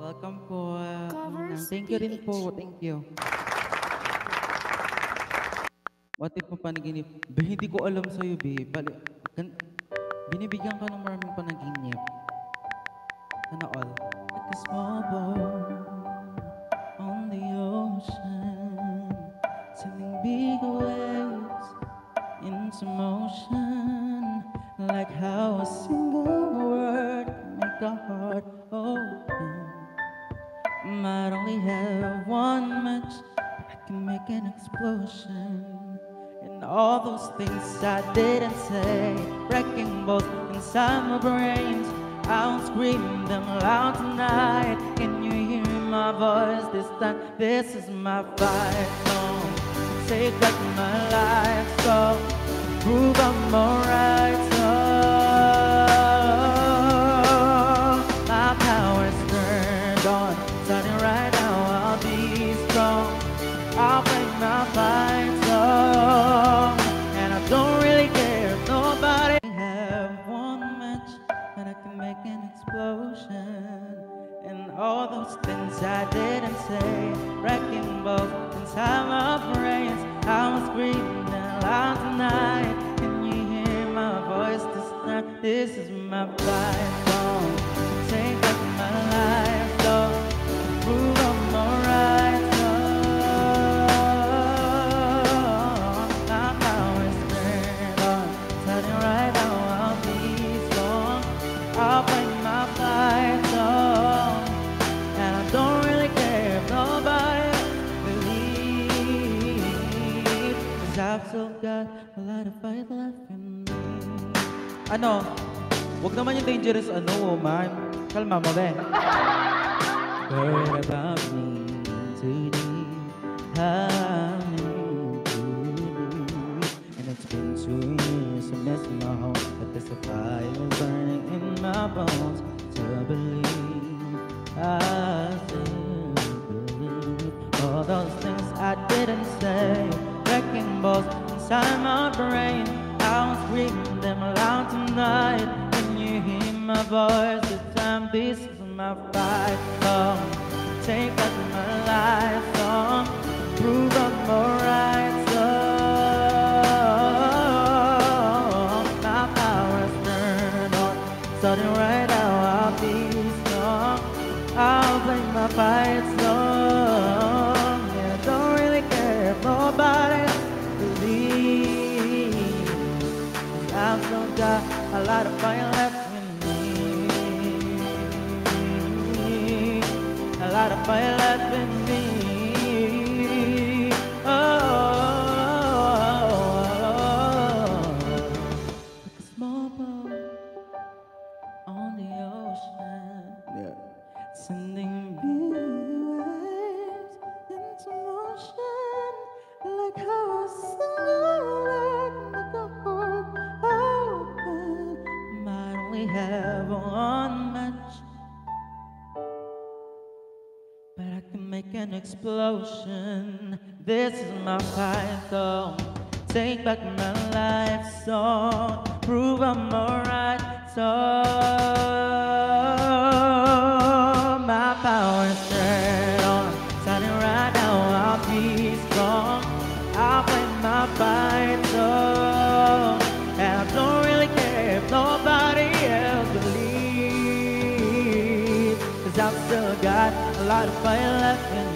Welcome po. Uh, thank you rin po. Thank you. What if panaginip? Be, hindi ko alam sa'yo, be. Bali, gan, binibigyan ka ng maraming panaginip. Sana all. Like a small boat on the ocean, sending big waves into motion, like how a single word make a heart open. Might only have one match, I can make an explosion. And all those things I didn't say, wrecking both inside my brains. I'll scream them loud tonight. Can you hear my voice this time? This is my fight song. Take back my life so prove I'm alright. I'll play my fight song. And I don't really care if nobody have one match. And I can make an explosion. And all those things I didn't say. Wrecking both inside my brains. I'm screaming out tonight. Can you hear my voice this time? This is my fight song. I've still got a lot of fight left in me. Ano? Huwag naman yung dangerous ano, woman. Kalma mo, be. Heard about me. I'm in too deep. And it's been two years I miss my home. But there's a fire burning in my bones. To believe, inside my brain. I'll scream them loud tonight. Can you hear my voice? This time this is my fight song. Take I've still got a lot of fire left in me. A lot of fire left in me. Only have one match, but I can make an explosion. This is my song. Take back my life song. Prove I'm alright. So I've still got a lot of fire left in.